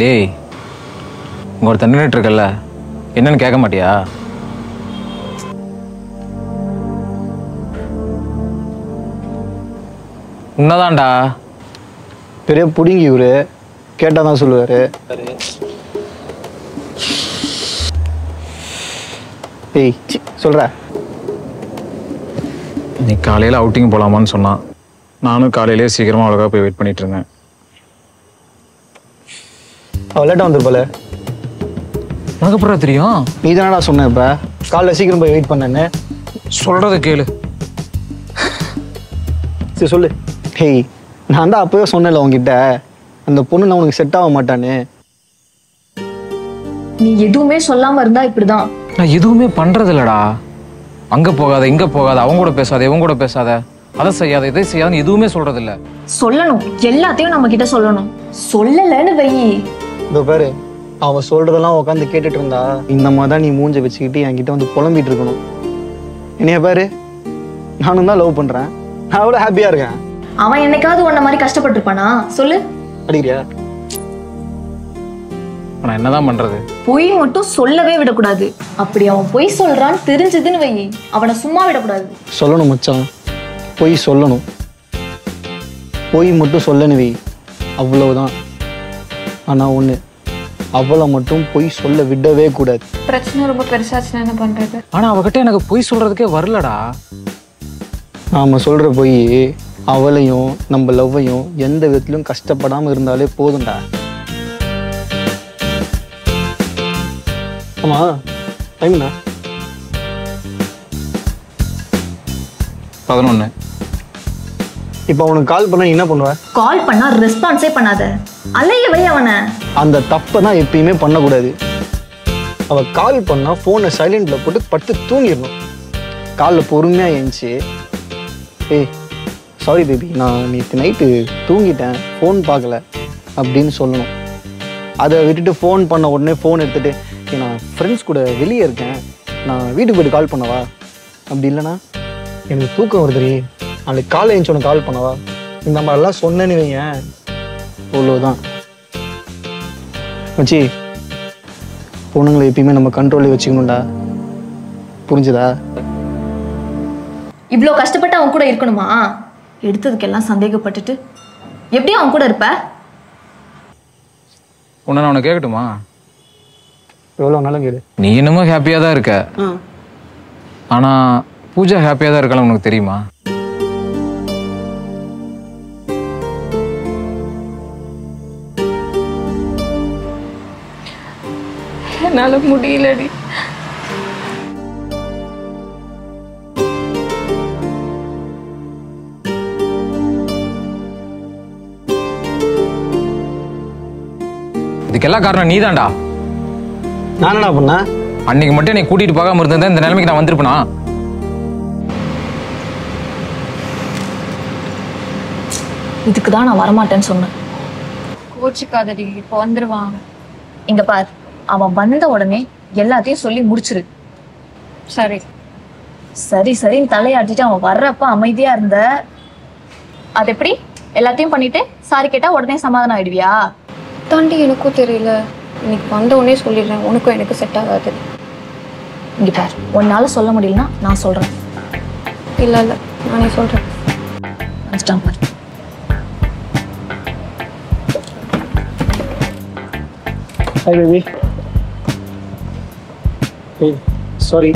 டேய் உங்க ஒரு தண்ணி இருக்கல்ல என்னன்னு கேட்க மாட்டியா? உன்னதான்டா. பெரிய புடிங்கி இவரு. கேட்டால் தான் சொல்லுவார் சி சொல்கிற நீ காலையில் அவுட்டிங் போகலாமான்னு சொன்னான். நானும் காலையிலேயே சீக்கிரமாக அழகாக போய் வெயிட் பண்ணிட்டு இருந்தேன். அவள் லேட்டாக வந்துருப்பால உனக்கு அப்புறம் தெரியும். நீ தானடா சொன்ன இப்போ? காலைல சீக்கிரம் போய் வெயிட் பண்ணேன்னு. சொல்கிறத கேளு. சரி சொல்லு. ஹேய் நான் தான் அப்போவே சொன்னேன்ல உங்ககிட்ட அந்த பொண்ணு நான் உனக்கு செட் ஆக மாட்டான்னு. நீ எதுவுமே சொல்லாம இருந்தா இப்படிதான். நான் எதுவுமே பண்றது இல்லடா அங்க போகாத இங்க போகாத அவங்க கூட பேசாத இவங்க கூட பேசாத. அதை செய்யாத இதை செய்யாத எதுவுமே சொல்றது இல்ல சொல்லணும். எல்லாத்தையும் நம்ம கிட்ட சொல்லணும். சொல்லலன்னு வை. இதோ பாரு அவ சொல்றதெல்லாம் உட்காந்து கேட்டுட்டு இருந்தா இந்த மாதிரி தான் நீ மூஞ்ச வச்சுக்கிட்டு என்கிட்ட வந்து புலம்பிட்டு இருக்கணும். என்னைய பாரு நானும் தான் லவ் பண்றேன். நான் அவ்வளோ ஹாப்பியா இருக்கேன். அவன் என்னைக்காவது உன்ன மாதிரி கஷ்டப்பட்டிருப்பானா? சொல்லு. அடிக்கிறியா? நான் என்னதான் பண்றது? பொய் மட்டும் சொல்லவே விடக்கூடாது. அப்படி அவன் பொய் சொல்றான்னு தெரிஞ்சதுன்னு வை. அவனை சும்மா விடக்கூடாது. சொல்லணும் மச்சான். பொய் சொல்லணும். பொய் மட்டும் சொல்லணும் வை. அவ்வளவுதான். ஆனா ஒண்ணு அவளை மட்டும் பொய் சொல்ல விடவே கூடாது. பிரச்சனை ரொம்ப பெருசாச்சுன்னா என்ன பண்றது? ஆனா அவகிட்ட எனக்கு பொய் சொல்றதுக்கே வரலடா. நாம சொல்ற பொய் அவளையும் நம்ம லவ்வையும் எந்த விதத்திலும் கஷ்டப்படாம இருந்தாலே போதும்டா. ஆமா டைம் என்ன பதினொன்னு. இப்போ அவனுக்கு கால் பண்ணா நீ என்ன பண்ணுவ? கால் பண்ணா ரெஸ்பான்ஸே பண்ணாத. அலைய வை அவனை. அந்த தப்பை தான் எப்பயுமே பண்ணக்கூடாது. அவள் கால் பண்ணால் ஃபோனை சைலண்டில் போட்டு படுத்து தூங்கிடணும். காலில் பொறுமையாக எழுந்துச்சு ஏய் சாரி பேபி நான் நேற்று நைட்டு தூங்கிட்டேன் ஃபோன் பார்க்கல அப்படின்னு சொல்லணும். அதை விட்டுட்டு ஃபோன் பண்ண உடனே ஃபோன் எடுத்துகிட்டு நான் ஃப்ரெண்ட்ஸ் கூட வெளியே இருக்கேன் நான் வீட்டுக்கு போயிட்டு கால் பண்ணவா? அப்படி இல்லைனா எனக்கு தூக்கம் வருதுரி நாளைக்கு காலை எழுந்துச்சு உனக்கு கால் பண்ணவா? இந்த மாதிரிலாம் சொன்னேன்னு வையேன். அவ்வளோதான் மச்சி பொண்ணுங்களை எப்பயுமே நம்ம கண்ட்ரோல்லே வச்சுக்கணும்டா. புரிஞ்சுதா? இவ்ளோ கஷ்டப்பட்டு அவன் கூட இருக்கணுமா? எடுத்ததுக்கெல்லாம் சந்தேகப்பட்டுட்டு. எப்படி அவன் கூட இருப்ப? உன்னை நான் உனக்கு கேட்கட்டுமா எவ்வளோ நாளும் கேடு நீ என்னமோ ஹாப்பியா தான் இருக்க. ஆனா பூஜா ஹாப்பியா தான் இருக்கலாம் உனக்கு தெரியுமா? என்னால முடியலடி. இதுக்கெல்லாம் காரணம் நீதான்டா. நான் என்ன பண்ணேன் அன்னைக்கு மட்டும் நீ கூட்டிட்டு போகாம இருந்திருந்தா இந்த நிலைமைக்கு நான் வந்திருப்பேனா? இதுக்கு தான் நான் வரமாட்டேன்னு சொன்னேன். கோச்சிக்காதடி இப்போ வந்துருவான். இங்க பார். அவன் வந்த உடனே எல்லாத்தையும் சொல்லி முடிச்சிரு. சரி. சரி சரின்னு தலையாட்டிட்டு அவன் வர்றப்ப அமைதியா இருந்த. அது எப்படி? எல்லாத்தையும் பண்ணிட்டு சாரி கேட்டா உடனே சமாதானம் ஆயிடுவியா? தாண்டி எனக்கும் தெரியல. இன்னைக்கு வந்த உடனே சொல்லிடுறேன். உனக்கும் எனக்கு செட் ஆகாது. இங்க பார் உன்னால சொல்ல முடியலன்னா நான் சொல்றேன். இல்ல இல்ல நானே சொல்றேன். பார். ஹாய் பேபி ஏய் சாரி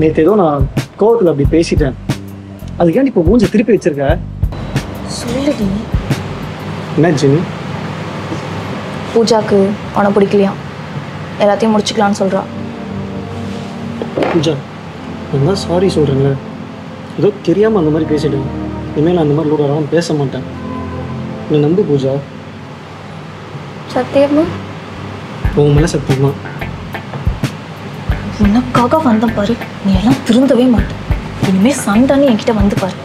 நேற்று ஏதோ நான் கோவத்தில் அப்படி பேசிட்டேன். அதுக்காண்டி இப்போ மூஞ்ச திருப்பி வச்சிருக்க? சொல்லுடி. என்ன ஜினி பூஜாக்கு அவனை பிடிக்கலையா? எல்லாத்தையும் முடிச்சுக்கலாம்னு சொல்றா. பூஜா நான் தான் சாரி சொல்கிறேன்ல ஏதோ தெரியாமல் அந்த மாதிரி பேசிட்டேன். இனிமேல் நான் அந்த மாதிரி லூடாலாம் பேச மாட்டேன். என்னை நம்பு பூஜா. சத்தியமா? உன் மேலே சத்தியமா? உனக்காக வந்த பாரு. நீ எல்லாம் திருந்தவே மாட்டேன் இனிமே சண்டான்னு என்கிட்ட வந்து பாரு.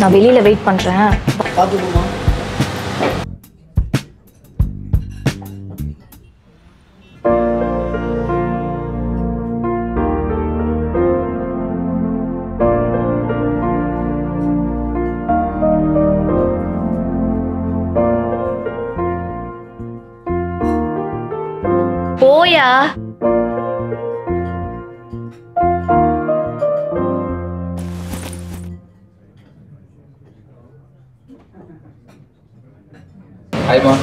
நான் வெளியில வெயிட் பண்றேன். பார்த்துக்கோமா ஹாய்மா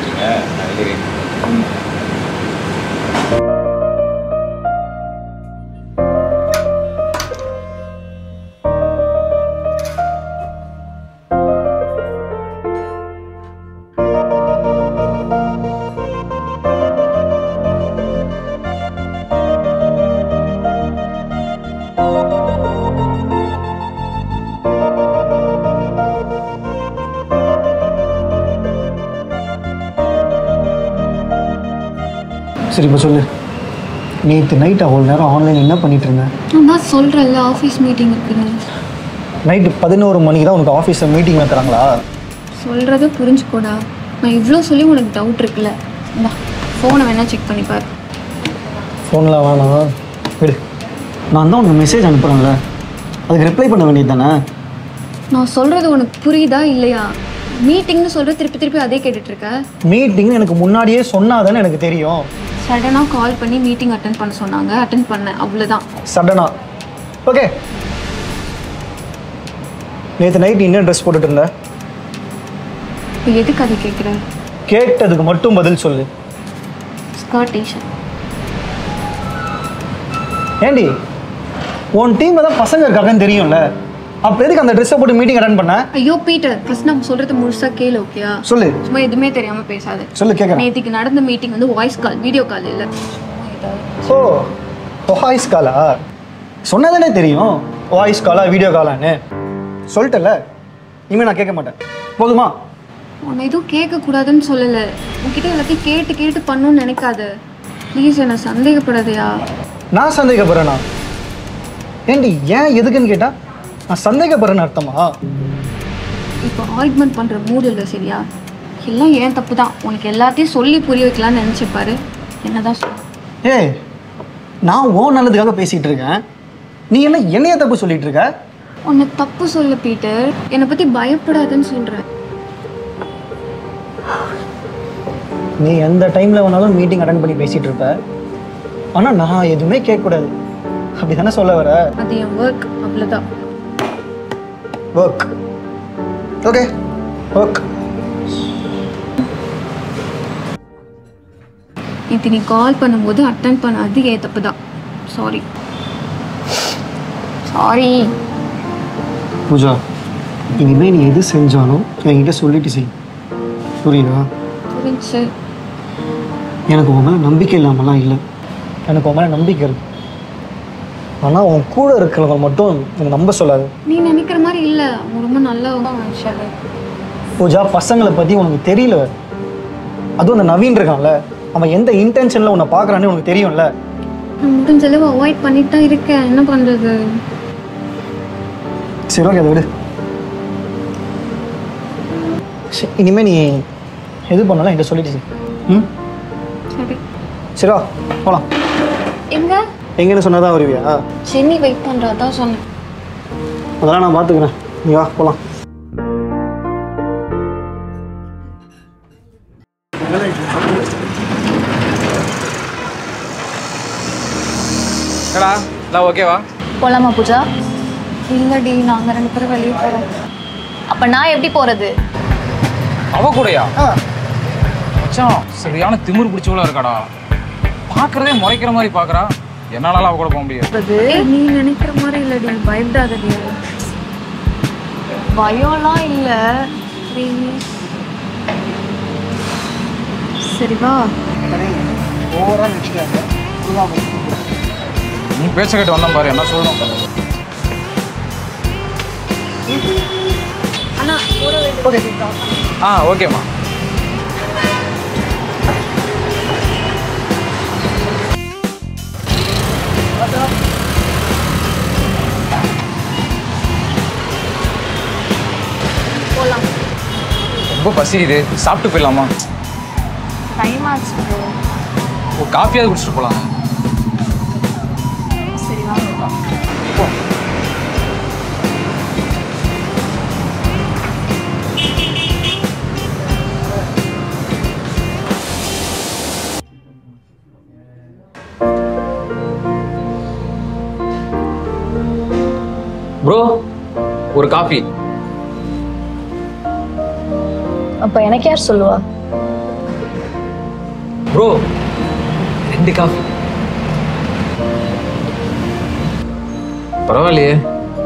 இருங்க நான் எழுதுறேன். சரி இப்போ சொல்லு. நேற்று நைட் அவ்வளோ நேரம் ஆன்லைன் என்ன பண்ணிட்டு இருந்தேன் நான் சொல்கிறேன்ல ஆஃபீஸ் மீட்டிங் இருக்குன்னு நைட்டு பதினோரு மணிக்கு தான் உனக்கு ஆஃபீஸில் மீட்டிங் வைக்கிறாங்களா சொல்கிறத புரிஞ்சுக்கோடா. நான் இவ்வளோ சொல்லி உனக்கு டவுட் இருக்குல்ல. இந்தா ஃபோனை வேணால் செக் பண்ணி பாரு. ஃபோனில் வேணாம். விடு. நான் தான் உனக்கு மெசேஜ் அனுப்புகிறேன்ல அதுக்கு ரிப்ளை பண்ண வேண்டியது தானே? நான் சொல்கிறது உனக்கு புரியுதா இல்லையா? மீட்டிங்னு சொல்கிற திருப்பி திருப்பி அதே கேட்டுட்டு இருக்க. மீட்டிங் எனக்கு முன்னாடியே சொன்னாதானே எனக்கு தெரியும். சடனாக கால் பண்ணி மீட்டிங் அட்டன் பண்ண சொன்னாங்க. அட்டன் பண்ணேன். அவ்வளோதான் சடனா ஓகே நேற்று நைட் என்ன ட்ரெஸ் போட்டுட்டு இருந்த இப்போ எதுக்கு அதை கேட்குற கேட்டதுக்கு மட்டும் பதில் சொல்லு. ஸ்கர்ட் டிஷர்ட் ஏண்டி? உன் டீமில் தான் பசங்க இருக்காங்கன்னு தெரியும்ல. அப்போ எதுக்கு அந்த ட்ரெஸ்ஸை போட்டு மீட்டிங் அட்டன் பண்ண? ஐயோ பீட்டர் ஃபர்ஸ்ட் நம்ம சொல்கிறது முழுசாக கேளு ஓகேயா சொல்லு. சும்மா எதுவுமே தெரியாமல் பேசாத. சொல்லு கேட்குறேன் நேற்றுக்கு நடந்த மீட்டிங் வந்து வாய்ஸ் கால் வீடியோ கால் இல்லை. ஓ வாய்ஸ் காலா சொன்னதானே தெரியும் வாய்ஸ் காலா வீடியோ காலான்னு சொல்லிட்டல இனிமேல் நான் கேட்க மாட்டேன். போதுமா? உன்னை எதுவும் கேட்கக்கூடாதுன்னு சொல்லலை. உன்கிட்ட எல்லாத்தையும் கேட்டு கேட்டு பண்ணணும்னு நினைக்காத. ப்ளீஸ் என்னை சந்தேகப்படாதயா? நான் சந்தேகப்படுறேனா? ஏண்டி ஏன் எதுக்குன்னு கேட்டா? நான் சந்தேகப்படுறேன்னு அர்த்தமா? இப்போ ஆர்குமெண்ட் பண்ணுற மூடு இல்லை சரியா? எல்லாம் ஏன் தப்பு தான்? உனக்கு எல்லாத்தையும் சொல்லி புரிய வைக்கலாம்னு நினச்சிப்பாரு என்னதான் சொல்ல ஏய் நான் ஓ நல்லதுக்காக பேசிகிட்டு இருக்கேன். நீ என்ன என்னைய தப்பு சொல்லிட்டு இருக்க? உன்னை தப்பு சொல்ல பீட்டர். என்னை பற்றி பயப்படாதுன்னு சொல்கிறேன் நீ எந்த டைமில் வேணாலும் மீட்டிங் அட்டன் பண்ணி பேசிகிட்டு இருப்ப. ஆனால் நான் எதுவுமே கேட்கக்கூடாது. அப்படி தானே சொல்ல வர? அது என் ஒர்க் அவ்வளோதான் ஒர்க் ஓகே ஒர்க் நேற்று நீ கால் பண்ணும்போது அட்டன் பண்ணாது ஏன் தப்பு தான் சாரி சாரி பூஜா இனிமேல் நீ எது செஞ்சாலும் என்கிட்ட சொல்லிட்டு செய். புரியுதா? புரிஞ்சு. எனக்கு உன் மேலே நம்பிக்கை இல்லாமலாம் இல்லை. எனக்கு உன் மேலே நம்பிக்கை இருக்கு. ஆனால் உன் கூட இருக்கிறவங்க மட்டும் எனக்கு நம்ப சொல்லாது. நீ நினைக்கிற மாதிரி இல்லை. ரொம்ப நல்லவங்க மனுஷாலே பூஜா பசங்களை பற்றி உனக்கு தெரியல. அதுவும் அந்த நவீன் இருக்கான்ல. அவன் எந்த இன்டென்ஷனில் உன்னை பார்க்குறான்னு உனக்கு தெரியும்ல. நான் முடிஞ்ச அளவு அவாய்ட் பண்ணிட்டு தான் இருக்கேன். என்ன பண்ணுறது சரி ஓகே அதை விடு. சரி, இனிமே நீ எது பண்ணாலும் என்கிட்ட சொல்லிட்டு செய். ம்? சரி. சரி வா போகலாம் எங்கன்னு சொன்னதான் வருவியா? சென்னி வெயிட் பண்ணுறதா சொன்னேன். அதெல்லாம் நான் பார்த்துக்கிறேன். நீ வா போகலாம் என்னடா? எல்லாம் ஓகேவா போலாமா பூஜா? இல்லடி நாங்கள் ரெண்டு பேரும் வெளியே போகிறோம் அப்ப நான் எப்படி போறது? அவ கூடயா? மச்சான் சரியான திமிரு பிடிச்சவளா இருக்காடா. பார்க்கறதே முறைக்கிற மாதிரி பார்க்கறா. என்னால அவ கூட போக முடியாது. நீ நினைக்கிற மாதிரி இல்லடி பயப்படாதடி பயம்லாம் இல்ல. சரி வா. நினச்சிட்டாங்க நீ பேச்ச கேட்டு வந்தான் பாரு என்ன சொல்லணும்? ஆ ஓகேம்மா. ரொம்ப பசிக்குது. சாப்பிட்டு போயிடலாமா? டைம் ஆச்சு ஓ காஃபியாவது குடிச்சிட்டு போகலாம் ப்ரோ ஒரு காஃபி. அப்ப எனக்கு யார் சொல்லுவா? ப்ரோ ரெண்டு காஃபி. பரவாயில்லையே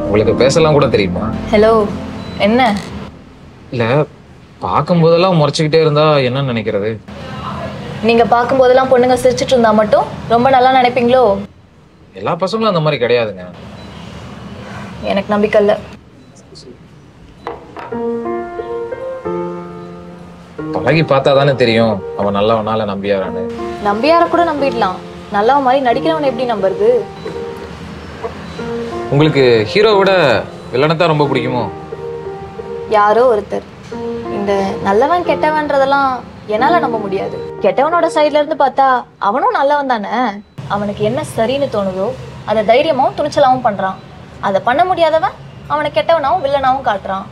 உங்களுக்கு பேசலாம் கூட தெரியுமா? ஹலோ என்ன? இல்ல பார்க்கும்போதெல்லாம் முறைச்சிக்கிட்டே இருந்தா என்ன நினைக்கிறது? நீங்க பார்க்கும்போதெல்லாம் பொண்ணுங்க சிரிச்சிட்டு இருந்தா மட்டும் ரொம்ப நல்லா நினைப்பீங்களோ? எல்லா பசங்களும் அந்த மாதிரி கிடையாதுங்க. எனக்கு நம்பிக்கை இல்லை. பழகி பார்த்தா தானே தெரியும் அவன் நல்லவனால நம்பியாரான்னு. நம்பியார கூட நம்பிடலாம். நல்லவன் மாதிரி நடிக்கிறவன் எப்படி நம்புறது? உங்களுக்கு ஹீரோ விட வில்லனை தான் ரொம்ப பிடிக்குமோ? யாரோ ஒருத்தர். இந்த நல்லவன் கெட்டவன்றதெல்லாம் என்னால நம்ப முடியாது. கெட்டவனோட சைடுல இருந்து பார்த்தா அவனும் நல்லவன் தானே? அவனுக்கு என்ன சரின்னு தோணுதோ அதை தைரியமாவும் துணிச்சலாவும் பண்றான். அதை பண்ண முடியாதவன் அவனை கெட்டவனாவும் வில்லனாவும் காட்டுறான்.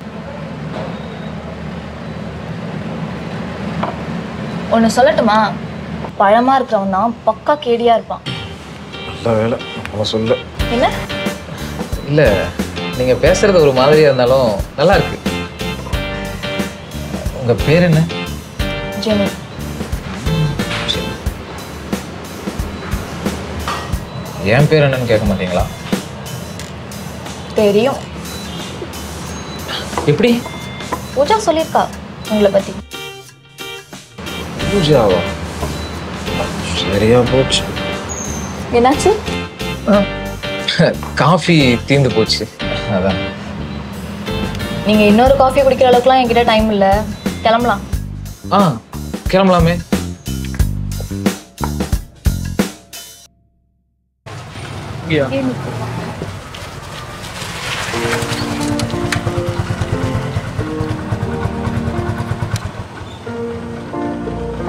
ஒன்னு சொல்லட்டுமா? பழமா இருக்கிறவன் தான் பக்கா கேடியா இருப்பான். நல்ல வேலை. அவன் சொல்ல. என்ன? இல்ல நீங்க பேசுறது ஒரு மாதிரியா இருந்தாலும் நல்லா இருக்கு. உங்க பேர் என்ன? ஜெனி. என் பேர் என்னன்னு கேட்க மாட்டீங்களா? தெரியும். எப்படி? பூஜா சொல்லியிருக்கா உங்களை பத்தி. பூஜாவா சரியா போச்சு என்னாச்சு காஃபி தீந்து போச்சு அதான் நீங்க இன்னொரு காஃபி குடிக்கிற அளவுக்குலாம் என்கிட்ட டைம் இல்ல. கிளம்பலாம். ஆ கிளம்பலாமே.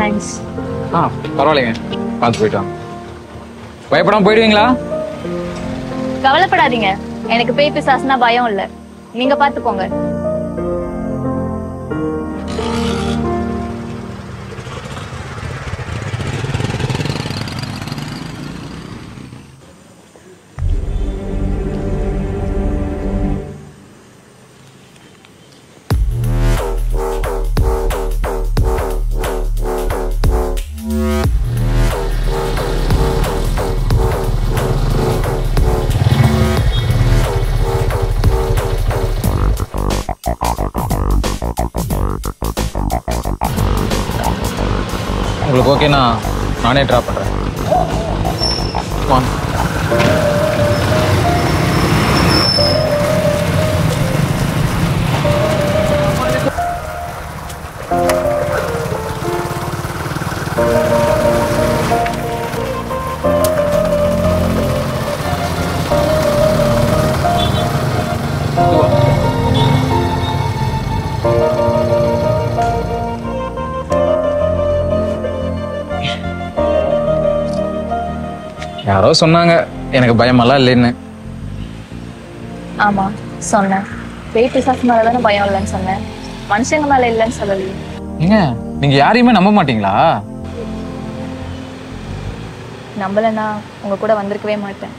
தேங்க்ஸ் ஆ பரவாயில்லைங்க. பார்த்து போயிட்டு வாங்க பயப்படாம போயிடுவீங்களா? கவலைப்படாதீங்க. எனக்கு பேய் பிசாசுனா பயம் இல்ல. நீங்க பாத்துக்கோங்க உங்களுக்கு ஓகேண்ணா நானே ட்ராப் பண்ணுறேன் வாங்க யாரோ சொன்னாங்க. எனக்கு பயமெல்லாம் இல்லைன்னு. ஆமா சொன்னேன். பேய் பிசாசு மேல தானே பயம் இல்லைன்னு சொன்னேன். மனுஷங்க மேல இல்லைன்னு சொல்லலையே. ஏங்க நீங்க யாரையுமே நம்ப மாட்டீங்களா? நம்பலன்னா உங்க கூட வந்திருக்கவே மாட்டேன்.